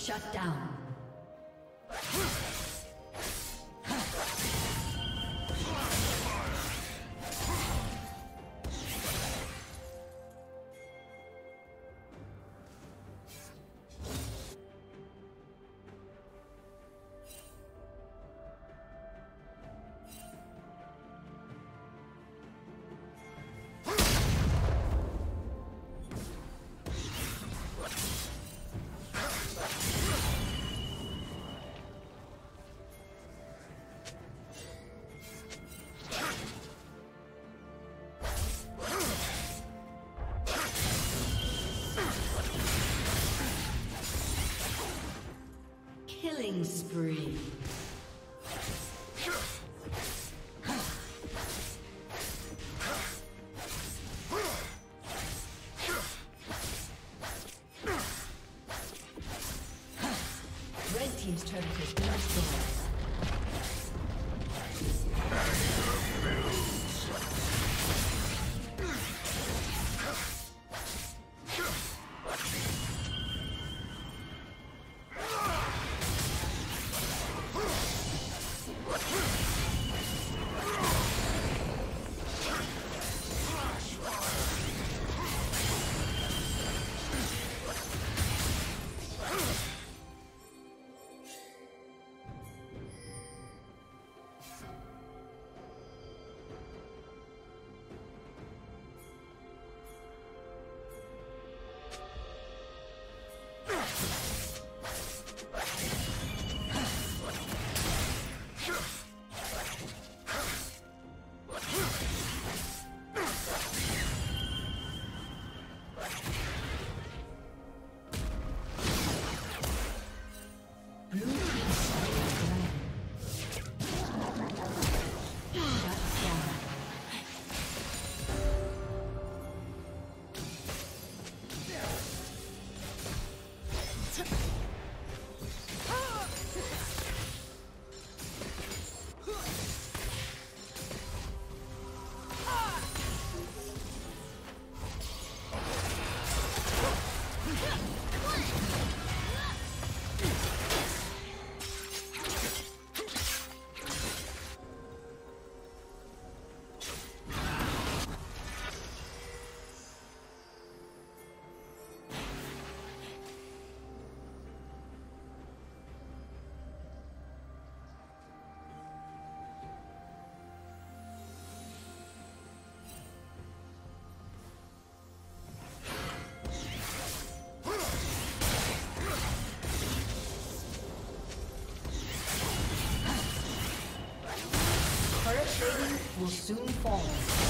Shut down. Killing spree. Will soon fall.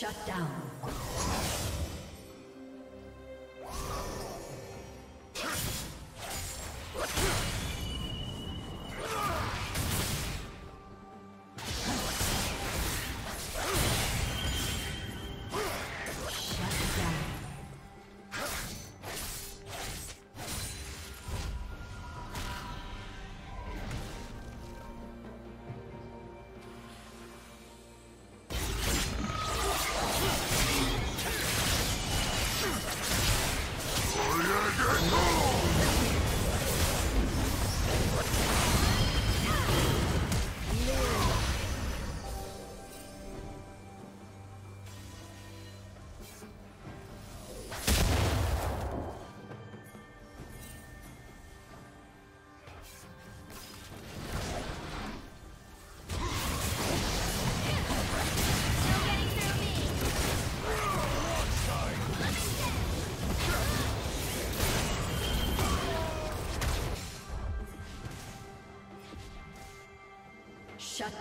Shut down.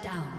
Down.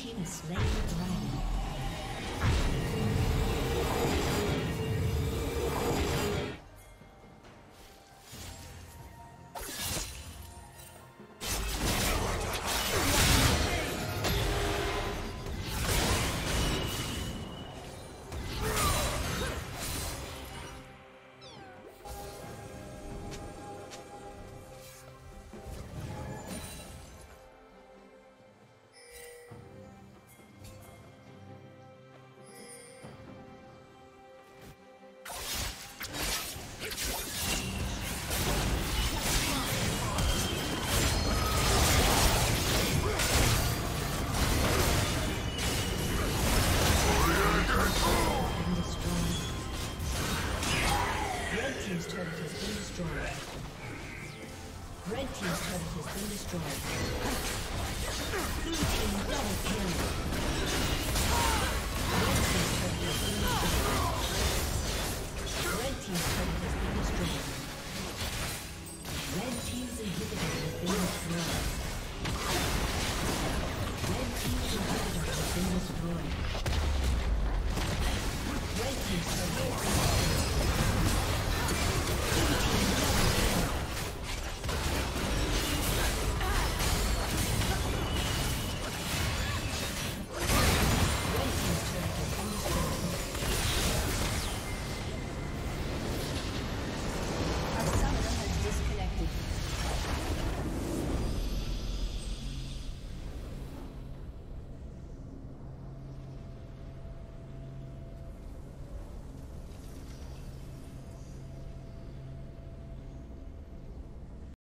Team has slain the.